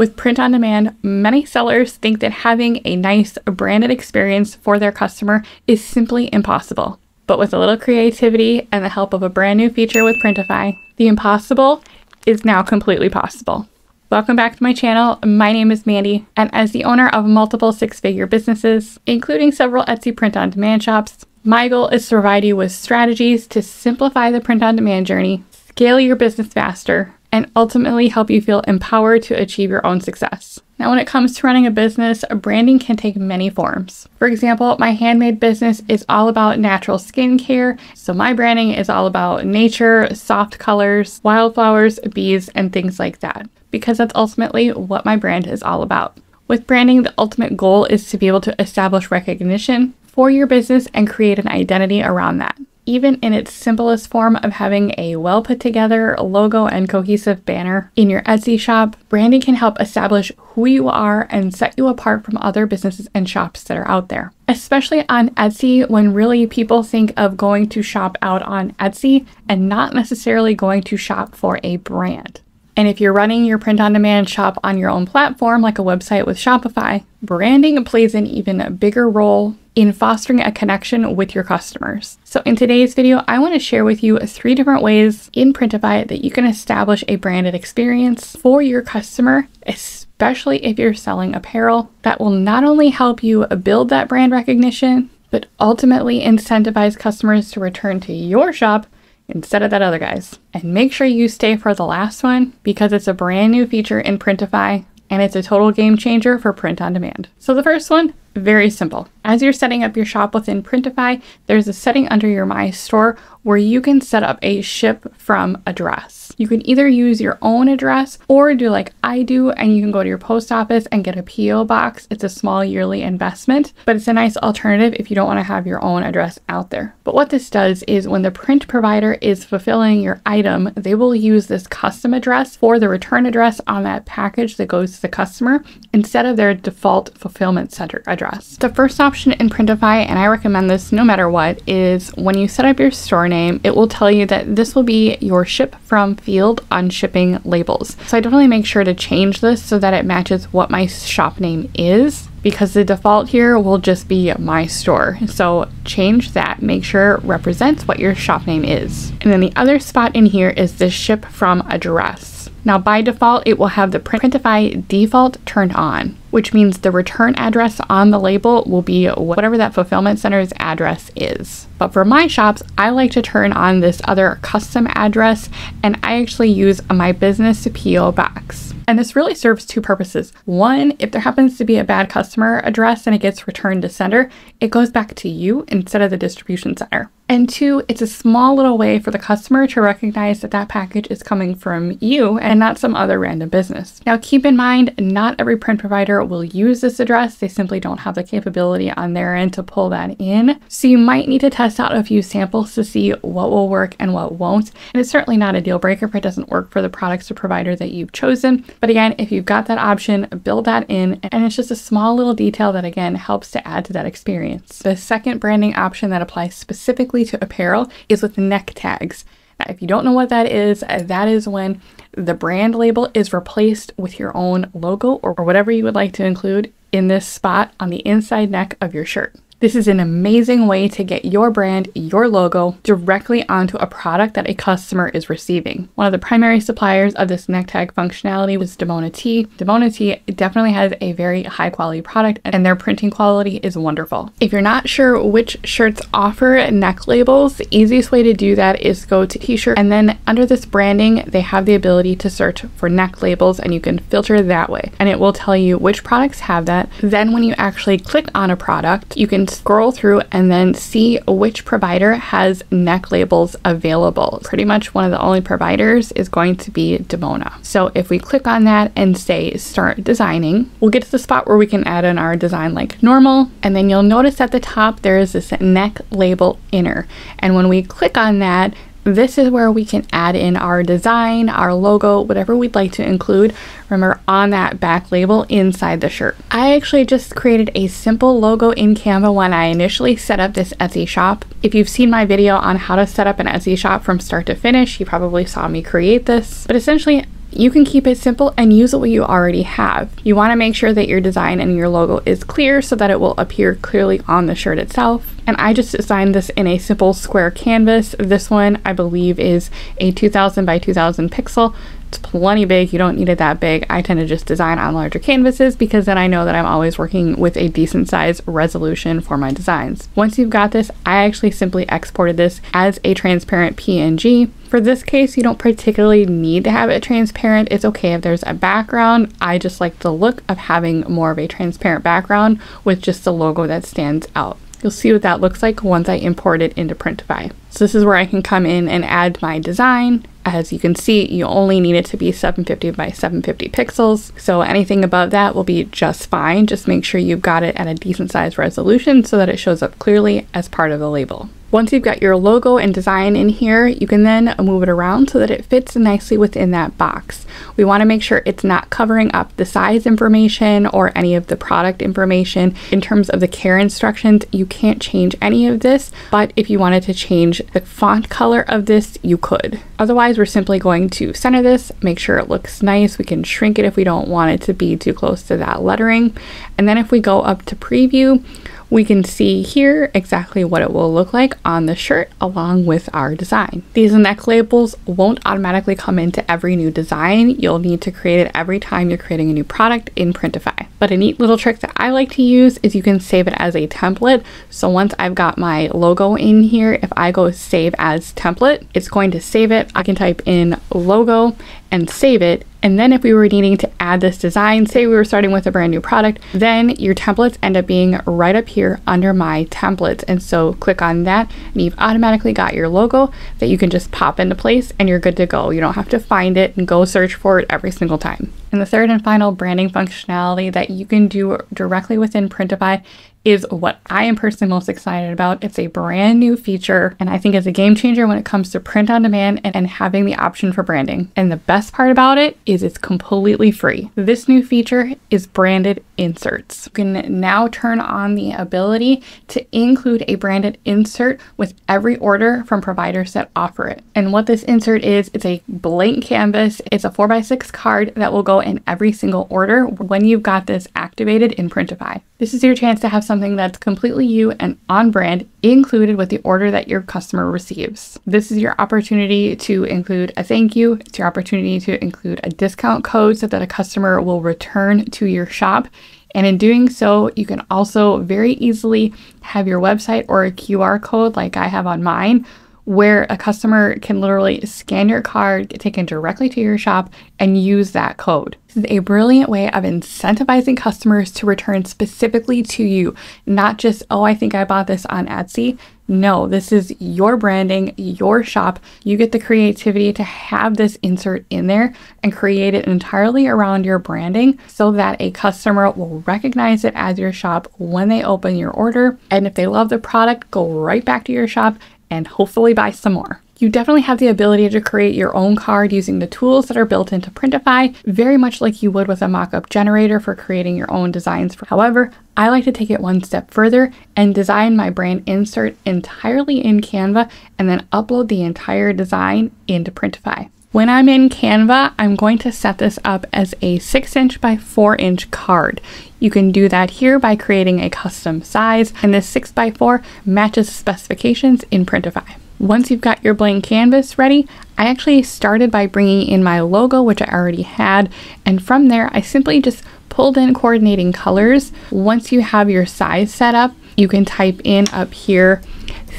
With print on demand, many sellers think that having a nice branded experience for their customer is simply impossible. But with a little creativity and the help of a brand new feature with Printify, the impossible is now completely possible. Welcome back to my channel. My name is Mandy, and as the owner of multiple six figure businesses, including several Etsy print on demand shops, my goal is to provide you with strategies to simplify the print on demand journey, scale your business faster, and ultimately help you feel empowered to achieve your own success. Now, when it comes to running a business, branding can take many forms. For example, my handmade business is all about natural skincare, so my branding is all about nature, soft colors, wildflowers, bees, and things like that, because that's ultimately what my brand is all about. With branding, the ultimate goal is to be able to establish recognition for your business and create an identity around that even in its simplest form of having a well put together logo and cohesive banner in your Etsy shop, branding can help establish who you are and set you apart from other businesses and shops that are out there. Especially on Etsy, when really people think of going to shop out on Etsy and not necessarily going to shop for a brand. And if you're running your print on demand shop on your own platform, like a website with Shopify, branding plays an even bigger role in fostering a connection with your customers. So in today's video, I want to share with you three different ways in Printify that you can establish a branded experience for your customer, especially if you're selling apparel that will not only help you build that brand recognition, but ultimately incentivize customers to return to your shop instead of that other guy's. And make sure you stay for the last one because it's a brand new feature in Printify and it's a total game changer for print on demand. So the first one, very simple. As you're setting up your shop within Printify, there's a setting under your My Store where you can set up a ship from address. You can either use your own address or do like I do, and you can go to your post office and get a P.O. box. It's a small yearly investment, but it's a nice alternative if you don't want to have your own address out there. But what this does is when the print provider is fulfilling your item, they will use this custom address for the return address on that package that goes to the customer instead of their default fulfillment center address. The first option in Printify, and I recommend this no matter what, is when you set up your store name, it will tell you that this will be your ship from field on shipping labels. So I definitely make sure to change this so that it matches what my shop name is because the default here will just be my store. So change that, make sure it represents what your shop name is. And then the other spot in here is the ship from address. Now by default, it will have the Printify default turned on which means the return address on the label will be whatever that fulfillment center's address is. But for my shops, I like to turn on this other custom address and I actually use my business PO box. And this really serves two purposes. One, if there happens to be a bad customer address and it gets returned to sender, it goes back to you instead of the distribution center. And two, it's a small little way for the customer to recognize that that package is coming from you and not some other random business. Now, keep in mind, not every print provider will use this address. They simply don't have the capability on their end to pull that in. So you might need to test out a few samples to see what will work and what won't. And it's certainly not a deal breaker if it doesn't work for the products or provider that you've chosen. But again, if you've got that option, build that in. And it's just a small little detail that again helps to add to that experience. The second branding option that applies specifically to apparel is with neck tags. Now, if you don't know what that is, uh, that is when the brand label is replaced with your own logo or whatever you would like to include in this spot on the inside neck of your shirt. This is an amazing way to get your brand, your logo, directly onto a product that a customer is receiving. One of the primary suppliers of this neck tag functionality was Dimona Tee. Dimona Tee definitely has a very high quality product and their printing quality is wonderful. If you're not sure which shirts offer neck labels, the easiest way to do that is go to t-shirt and then under this branding, they have the ability to search for neck labels and you can filter that way and it will tell you which products have that. Then when you actually click on a product, you can scroll through and then see which provider has neck labels available. Pretty much one of the only providers is going to be Dimona. So if we click on that and say start designing, we'll get to the spot where we can add in our design like normal. And then you'll notice at the top there is this neck label inner. And when we click on that, this is where we can add in our design, our logo, whatever we'd like to include, remember on that back label inside the shirt. I actually just created a simple logo in Canva when I initially set up this Etsy shop. If you've seen my video on how to set up an Etsy shop from start to finish, you probably saw me create this. But essentially, You can keep it simple and use what you already have. You want to make sure that your design and your logo is clear so that it will appear clearly on the shirt itself. And I just designed this in a simple square canvas. This one I believe is a 2000 by 2000 pixel. It's plenty big. You don't need it that big. I tend to just design on larger canvases because then I know that I'm always working with a decent size resolution for my designs. Once you've got this, I actually simply exported this as a transparent PNG. For this case, you don't particularly need to have it transparent. It's okay if there's a background. I just like the look of having more of a transparent background with just the logo that stands out. You'll see what that looks like once I import it into Printify. So this is where I can come in and add my design. As you can see, you only need it to be 750 by 750 pixels. So anything above that will be just fine. Just make sure you've got it at a decent size resolution so that it shows up clearly as part of the label. Once you've got your logo and design in here, you can then move it around so that it fits nicely within that box. We want to make sure it's not covering up the size information or any of the product information. In terms of the care instructions, you can't change any of this, but if you wanted to change the font color of this, you could. Otherwise, we're simply going to center this, make sure it looks nice. We can shrink it if we don't want it to be too close to that lettering. And then if we go up to preview, we can see here exactly what it will look like on the shirt along with our design. These neck labels won't automatically come into every new design. You'll need to create it every time you're creating a new product in Printify. But a neat little trick that I like to use is you can save it as a template. So once I've got my logo in here, if I go save as template, it's going to save it. I can type in logo and save it. And then if we were needing to add this design, say we were starting with a brand new product, then your templates end up being right up here under my templates. And so click on that and you've automatically got your logo that you can just pop into place and you're good to go. You don't have to find it and go search for it every single time. And the third and final branding functionality that you can do directly within Printify is what I am personally most excited about. It's a brand new feature, and I think it's a game changer when it comes to print on demand and, and, having the option for branding. And the best part about it is it's completely free. This new feature is branded inserts. You can now turn on the ability to include a branded insert with every order from providers that offer it. And what this insert is, it's a blank canvas. It's a 4x6 card that will go in every single order when you've got this activated in Printify. This is your chance to have something that's completely you and on brand included with the order that your customer receives. This is your opportunity to include a thank you. It's your opportunity to include a discount code so that a customer will return to your shop. And in doing so, you can also very easily have your website or a QR code like I have on mine where a customer can literally scan your card, get taken directly to your shop, and use that code. This is a brilliant way of incentivizing customers to return specifically to you, not just, oh, I think I bought this on Etsy. No, this is your branding, your shop. You get the creativity to have this insert in there and create it entirely around your branding so that a customer will recognize it as your shop when they open your order. And if they love the product, go right back to your shop and hopefully buy some more. You definitely have the ability to create your own card using the tools that are built into Printify, very much like you would with a mockup generator for creating your own designs. However, I like to take it one step further and design my brand insert entirely in Canva and then upload the entire design into Printify. When I'm in Canva, I'm going to set this up as a 6 inch by 4 inch card. You can do that here by creating a custom size, and this 6 by 4 matches specifications in Printify. Once you've got your blank canvas ready, I actually started by bringing in my logo, which I already had, and from there I simply just pulled in coordinating colors. Once you have your size set up, you can type in up here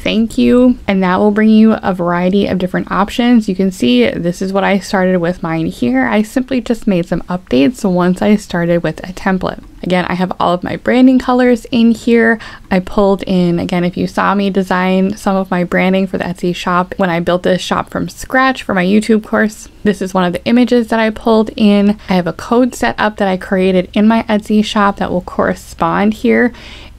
thank you and that will bring you a variety of different options. You can see this is what I started with mine here. I simply just made some updates once I started with a template. Again, I have all of my branding colors in here. I pulled in, again, if you saw me design some of my branding for the Etsy shop when I built this shop from scratch for my YouTube course. This is one of the images that I pulled in. I have a code set up that I created in my Etsy shop that will correspond here.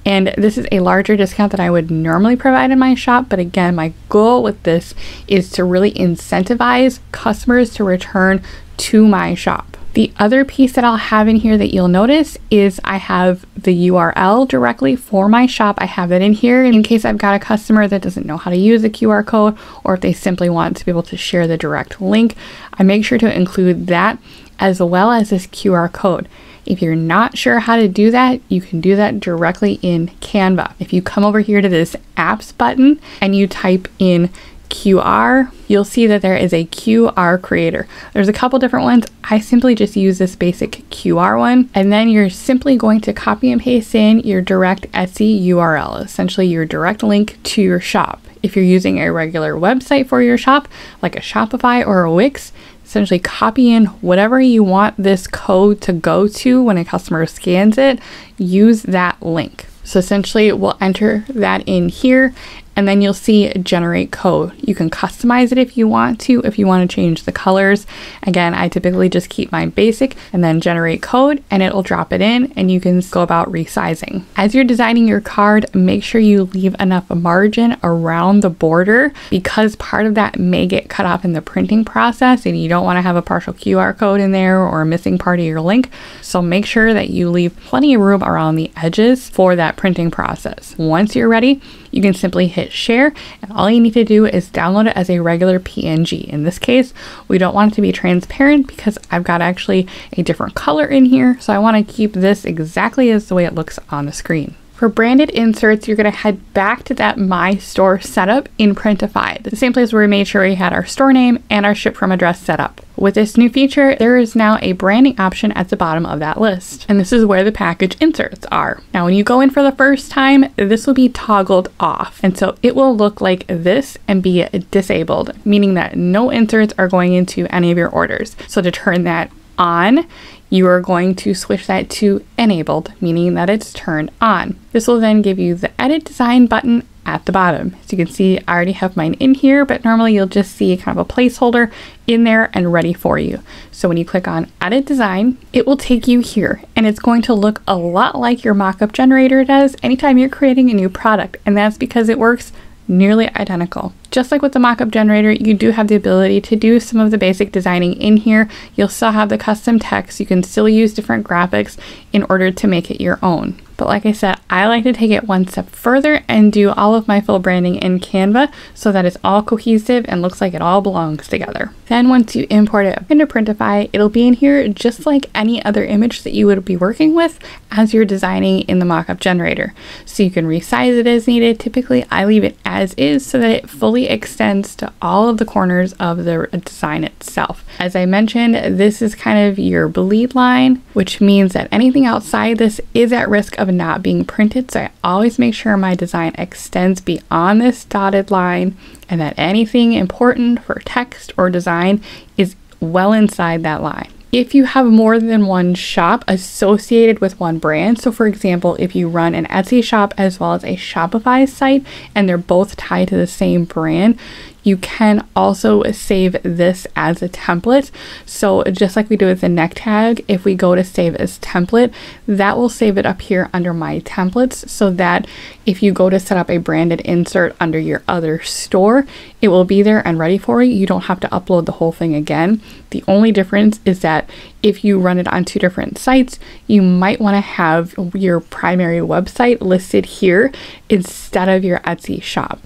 And this is a larger discount than I would normally provide in my shop. But again, my goal with this is to really incentivize customers to return to my shop. The other piece that I'll have in here that you'll notice is I have the URL directly for my shop. I have that in here in case I've got a customer that doesn't know how to use a QR code or if they simply want to be able to share the direct link. I make sure to include that as well as this QR code. If you're not sure how to do that, you can do that directly in Canva. If you come over here to this apps button and you type in QR, you'll see that there is a QR creator. There's a couple different ones. I simply just use this basic QR one, and then you're simply going to copy and paste in your direct Etsy URL, essentially your direct link to your shop. If you're using a regular website for your shop, like a Shopify or a Wix, essentially copy in whatever you want this code to go to when a customer scans it, use that link. So essentially we'll enter that in here and then you'll see generate code. You can customize it if you want to, if you want to change the colors. Again, I typically just keep mine basic and then generate code and it'll drop it in and you can go about resizing. As you're designing your card, make sure you leave enough margin around the border because part of that may get cut off in the printing process and you don't want to have a partial QR code in there or a missing part of your link. So make sure that you leave plenty of room around the edges for that printing process. Once you're ready, you can simply hit share and all you need to do is download it as a regular PNG. In this case, we don't want it to be transparent because I've got actually a different color in here. So I want to keep this exactly as the way it looks on the screen. For branded inserts, you're going to head back to that My Store setup in Printify, the same place where we made sure we had our store name and our ship from address set up. With this new feature, there is now a branding option at the bottom of that list, and this is where the package inserts are. Now, when you go in for the first time, this will be toggled off, and so it will look like this and be disabled, meaning that no inserts are going into any of your orders. So to turn that on, you are going to switch that to enabled, meaning that it's turned on. This will then give you the edit design button at the bottom. As you can see, I already have mine in here, but normally you'll just see kind of a placeholder in there and ready for you. So when you click on edit design, it will take you here and it's going to look a lot like your mockup generator does anytime you're creating a new product. And that's because it works nearly identical. Just like with the mockup generator, you do have the ability to do some of the basic designing in here. You'll still have the custom text. You can still use different graphics in order to make it your own. But like I said, I like to take it one step further and do all of my full branding in Canva so that it's all cohesive and looks like it all belongs together. Then once you import it into Printify, it'll be in here just like any other image that you would be working with as you're designing in the mockup generator. So you can resize it as needed. Typically, I leave it as is so that it fully extends to all of the corners of the design itself. As I mentioned, this is kind of your bleed line, which means that anything outside this is at risk of not being printed. So I always make sure my design extends beyond this dotted line and that anything important for text or design is well inside that line if you have more than one shop associated with one brand, so for example, if you run an Etsy shop as well as a Shopify site and they're both tied to the same brand, you can also save this as a template. So just like we do with the neck tag, if we go to save as template, that will save it up here under my templates so that if you go to set up a branded insert under your other store, it will be there and ready for you. You don't have to upload the whole thing again. The only difference is that if you run it on two different sites, you might want to have your primary website listed here instead of your Etsy shop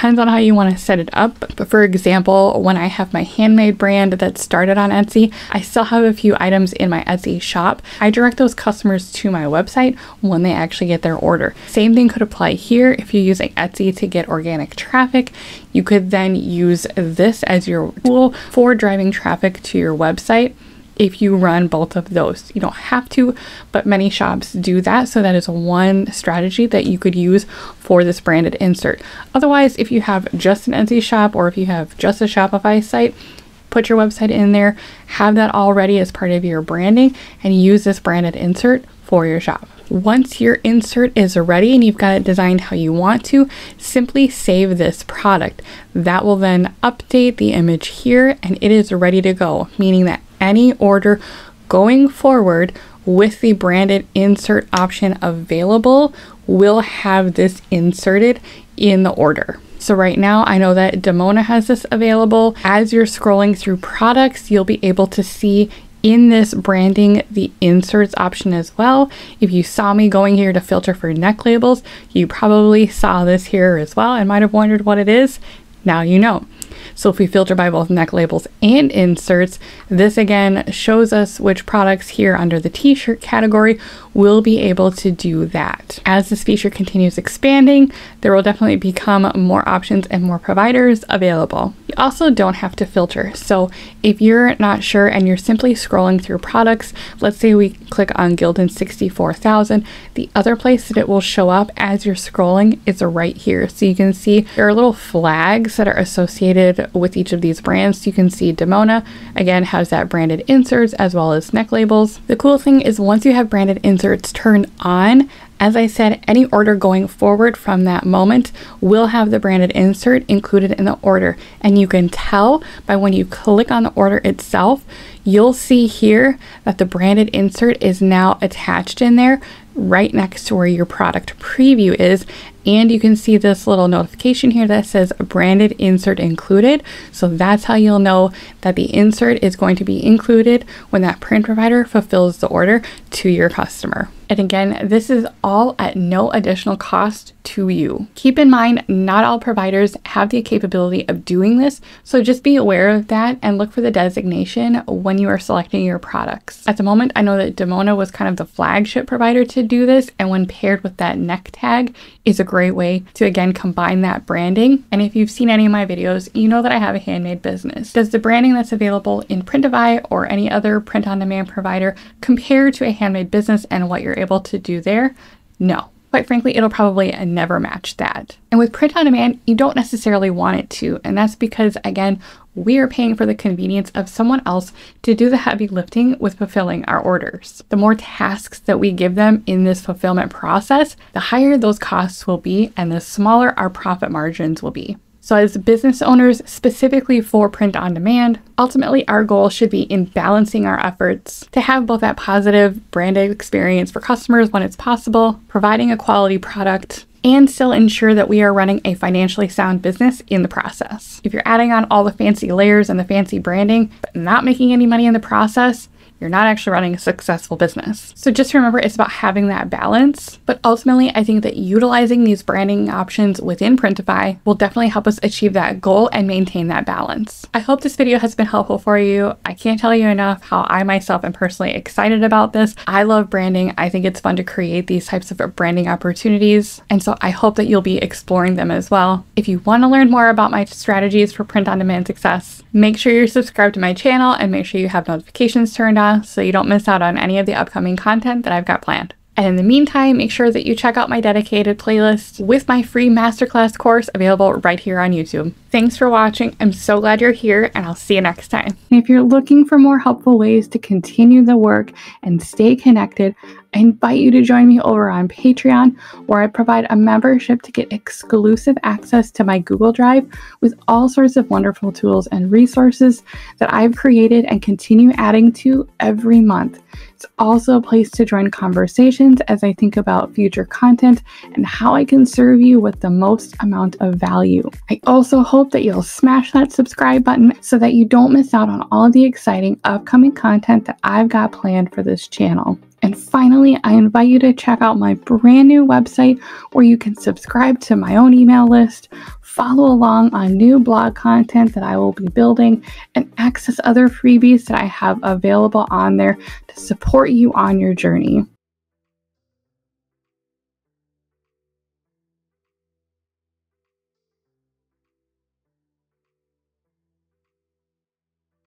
depends on how you want to set it up. But for example, when I have my handmade brand that started on Etsy, I still have a few items in my Etsy shop. I direct those customers to my website when they actually get their order. Same thing could apply here if you're using Etsy to get organic traffic. You could then use this as your tool for driving traffic to your website if you run both of those. You don't have to, but many shops do that. So that is one strategy that you could use for this branded insert. Otherwise, if you have just an Etsy shop or if you have just a Shopify site, put your website in there, have that already as part of your branding, and use this branded insert for your shop. Once your insert is ready and you've got it designed how you want to, simply save this product. That will then update the image here and it is ready to go, meaning that any order going forward with the branded insert option available will have this inserted in the order. So right now I know that Dimona has this available. As you're scrolling through products, you'll be able to see in this branding the inserts option as well. If you saw me going here to filter for neck labels, you probably saw this here as well and might have wondered what it is. Now you know. So if we filter by both neck labels and inserts, this again shows us which products here under the t-shirt category will be able to do that. As this feature continues expanding, there will definitely become more options and more providers available. You also don't have to filter. So if you're not sure and you're simply scrolling through products, let's say we click on Gildan 64000, the other place that it will show up as you're scrolling is right here. So you can see there are little flags that are associated with each of these brands. You can see Dimona, again, has that branded inserts as well as neck labels. The cool thing is once you have branded inserts turned on, as I said, any order going forward from that moment will have the branded insert included in the order. And you can tell by when you click on the order itself, you'll see here that the branded insert is now attached in there right next to where your product preview is. And you can see this little notification here that says branded insert included. So that's how you'll know that the insert is going to be included when that print provider fulfills the order to your customer. And again, this is all at no additional cost to you. Keep in mind, not all providers have the capability of doing this, so just be aware of that and look for the designation when you are selecting your products. At the moment, I know that Dimona was kind of the flagship provider to do this, and when paired with that neck tag is a great way to again combine that branding. And if you've seen any of my videos, you know that I have a handmade business. Does the branding that's available in Printify or any other print on demand provider compare to a handmade business and what you're able to do there? No. Quite frankly, it'll probably never match that. And with print on demand, you don't necessarily want it to. And that's because, again, we are paying for the convenience of someone else to do the heavy lifting with fulfilling our orders. The more tasks that we give them in this fulfillment process, the higher those costs will be and the smaller our profit margins will be. So, as business owners, specifically for print on demand, ultimately our goal should be in balancing our efforts to have both that positive branded experience for customers when it's possible, providing a quality product, and still ensure that we are running a financially sound business in the process. If you're adding on all the fancy layers and the fancy branding, but not making any money in the process, you're not actually running a successful business. So just remember it's about having that balance. But ultimately, I think that utilizing these branding options within Printify will definitely help us achieve that goal and maintain that balance. I hope this video has been helpful for you. I can't tell you enough how I myself am personally excited about this. I love branding. I think it's fun to create these types of branding opportunities. And so I hope that you'll be exploring them as well. If you want to learn more about my strategies for print on demand success, make sure you're subscribed to my channel and make sure you have notifications turned on so you don't miss out on any of the upcoming content that I've got planned. And in the meantime, make sure that you check out my dedicated playlist with my free masterclass course available right here on YouTube. Thanks for watching. I'm so glad you're here, and I'll see you next time. If you're looking for more helpful ways to continue the work and stay connected, I invite you to join me over on Patreon, where I provide a membership to get exclusive access to my Google Drive with all sorts of wonderful tools and resources that I've created and continue adding to every month. It's also a place to join conversations as I think about future content and how I can serve you with the most amount of value. I also hope that you'll smash that subscribe button so that you don't miss out on all the exciting upcoming content that I've got planned for this channel. And finally, I invite you to check out my brand new website where you can subscribe to my own email list, follow along on new blog content that I will be building, and access other freebies that I have available on there to support you on your journey.